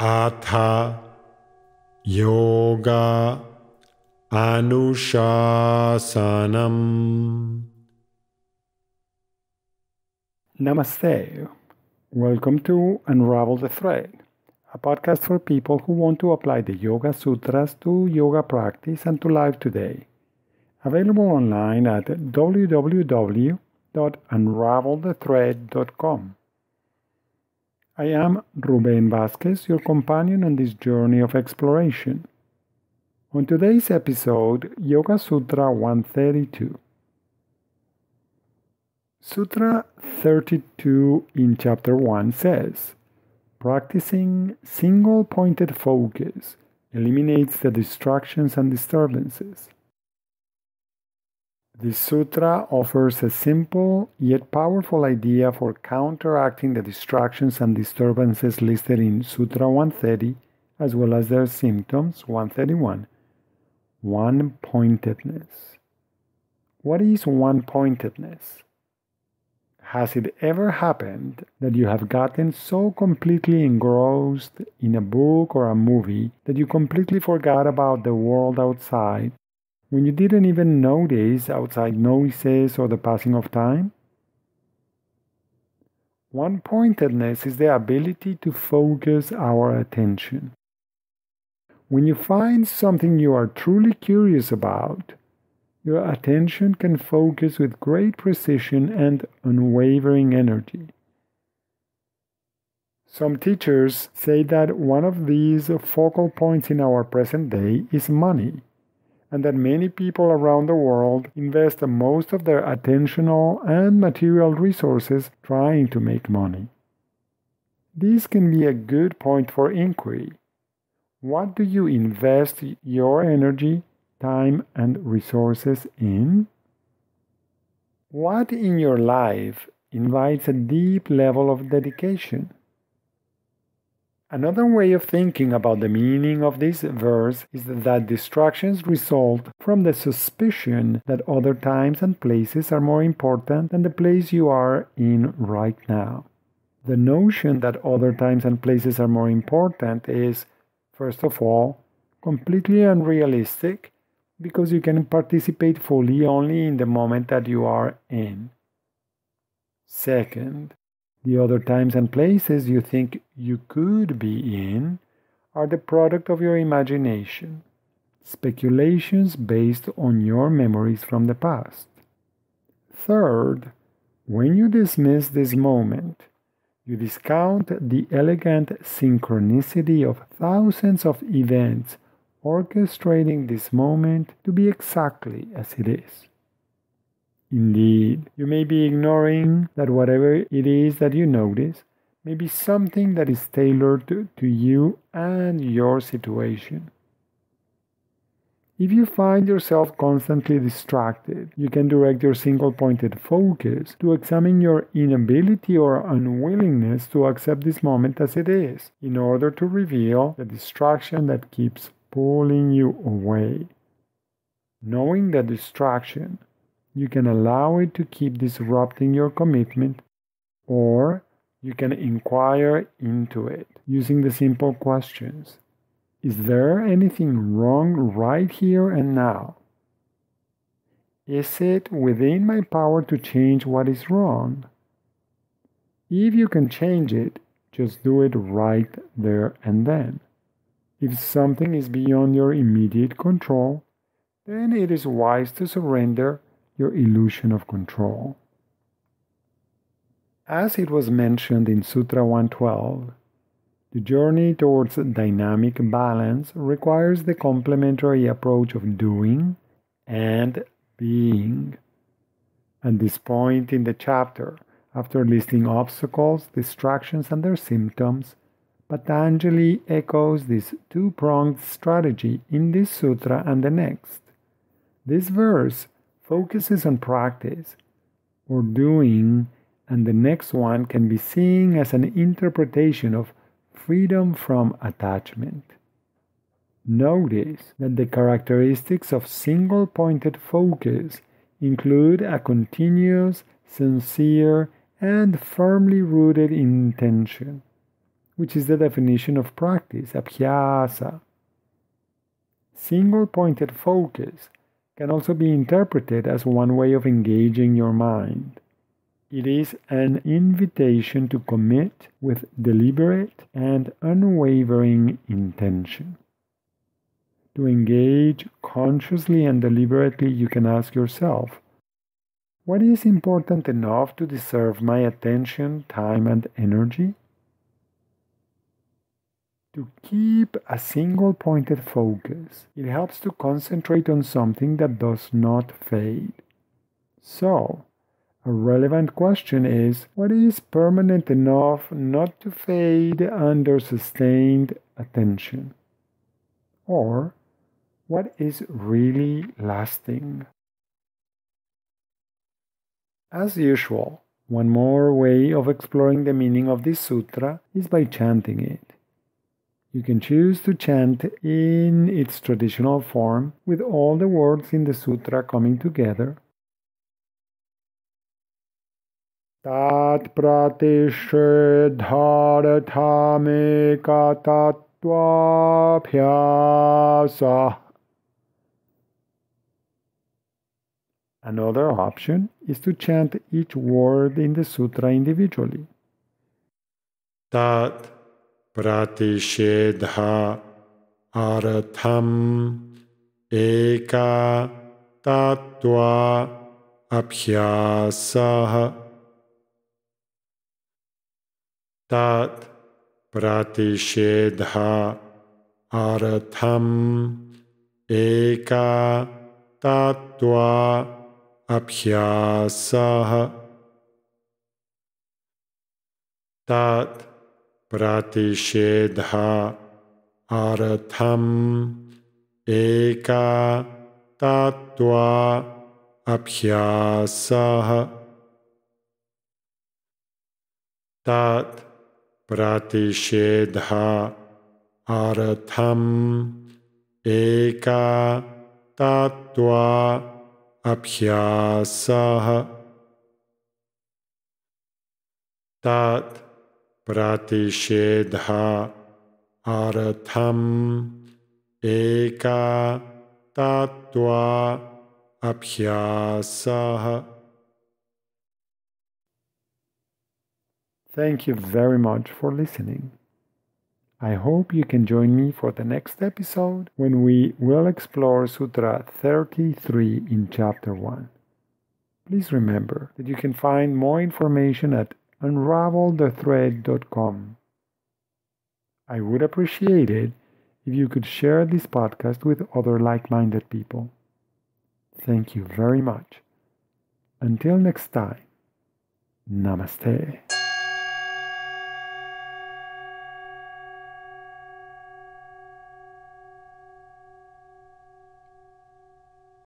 अथ yoga अनुशासनम् Namaste. Welcome to Unravel the Thread, a podcast for people who want to apply the Yoga Sutras to yoga practice and to life today. Available online at www.unravelthethread.com. I am Ruben Vasquez, your companion on this journey of exploration. On today's episode, Yoga Sutra 132. Sutra 32 in Chapter 1 says, Practicing single pointed focus eliminates the distractions and disturbances. This sutra offers a simple yet powerful idea for counteracting the distractions and disturbances listed in Sutra 130 as well as their symptoms 131. One pointedness. What is one pointedness? Has it ever happened that you have gotten so completely engrossed in a book or a movie that you completely forgot about the world outside when you didn't even notice outside noises or the passing of time? One pointedness is the ability to focus our attention. When you find something you are truly curious about, your attention can focus with great precision and unwavering energy. Some teachers say that one of these focal points in our present day is money and that many people around the world invest most of their attentional and material resources trying to make money. This can be a good point for inquiry. What do you invest your energy, time, and resources in? What in your life invites a deep level of dedication? Another way of thinking about the meaning of this verse is that distractions result from the suspicion that other times and places are more important than the place you are in right now. The notion that other times and places are more important is, first of all, completely unrealistic because you can participate fully only in the moment that you are in. Second, the other times and places you think you could be in are the product of your imagination, speculations based on your memories from the past. Third, when you dismiss this moment, you discount the elegant synchronicity of thousands of events orchestrating this moment to be exactly as it is. Indeed, you may be ignoring that whatever it is that you notice may be something that is tailored to, to you and your situation. If you find yourself constantly distracted, you can direct your single pointed focus to examine your inability or unwillingness to accept this moment as it is, in order to reveal the distraction that keeps pulling you away. Knowing the distraction you can allow it to keep disrupting your commitment, or you can inquire into it using the simple questions Is there anything wrong right here and now? Is it within my power to change what is wrong? If you can change it, just do it right there and then. If something is beyond your immediate control, then it is wise to surrender your illusion of control. As it was mentioned in Sutra 112, the journey towards dynamic balance requires the complementary approach of doing and being. At this point in the chapter, after listing obstacles, distractions, and their symptoms, Patanjali echoes this two pronged strategy in this sutra and the next. This verse focuses on practice or doing, and the next one can be seen as an interpretation of freedom from attachment. Notice that the characteristics of single pointed focus include a continuous, sincere, and firmly rooted intention, which is the definition of practice, abhyasa. Single pointed focus can also be interpreted as one way of engaging your mind. It is an invitation to commit with deliberate and unwavering intention. To engage consciously and deliberately, you can ask yourself what is important enough to deserve my attention, time, and energy? To keep a single pointed focus, it helps to concentrate on something that does not fade. So, a relevant question is what is permanent enough not to fade under sustained attention? Or what is really lasting? As usual, one more way of exploring the meaning of this sutra is by chanting it. You can choose to chant in its traditional form with all the words in the sutra coming together. Tat Another option is to chant each word in the sutra individually. Tat प्रतिषेध अर्थम एका तात्वा अभ्यास। तत् प्रतिषेध अर्थम एका तात्वा अभ्यास। तत् प्रतिषेधः अर्थम् एका तत्त्वा अभ्यासः। तत् प्रतिषेधः अर्थम् एका तत्त्वा अभ्यासः। तत् प्रतिषेधः अर्थम् एका तत्त्वा अभ्यासः Thank you very much for listening. I hope you can join me for the next episode when we will explore Sutra 33 in Chapter 1. Please remember that you can find more information at unravelthethread.com. I would appreciate it if you could share this podcast with other like minded people. Thank you very much. Until next time, Namaste.